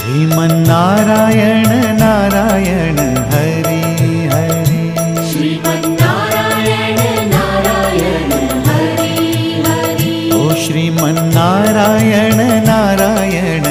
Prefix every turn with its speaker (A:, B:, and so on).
A: Sriman Narayana Narayan Hari Hari.
B: Sriman Narayana Narayan Hari Hari.
A: ओ Sriman Narayana Narayan